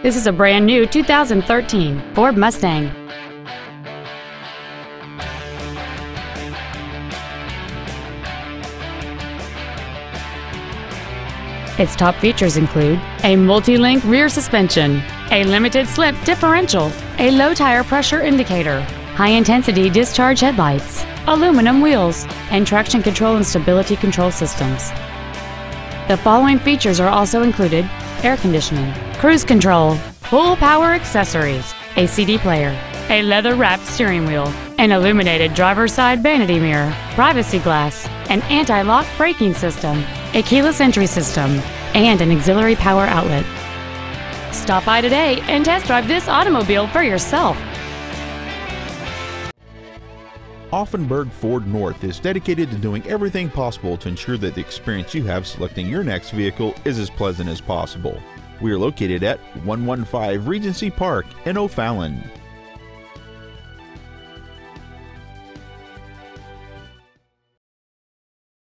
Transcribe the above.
This is a brand new 2013 Ford Mustang. Its top features include a multi-link rear suspension, a limited slip differential, a low tire pressure indicator, high-intensity discharge headlights, aluminum wheels, and traction control and stability control systems. The following features are also included air conditioning, cruise control, full power accessories, a CD player, a leather wrapped steering wheel, an illuminated driver's side vanity mirror, privacy glass, an anti lock braking system, a keyless entry system, and an auxiliary power outlet. Stop by today and test drive this automobile for yourself. Auffenberg Ford North is dedicated to doing everything possible to ensure that the experience you have selecting your next vehicle is as pleasant as possible. We are located at 115 Regency Park in O'Fallon.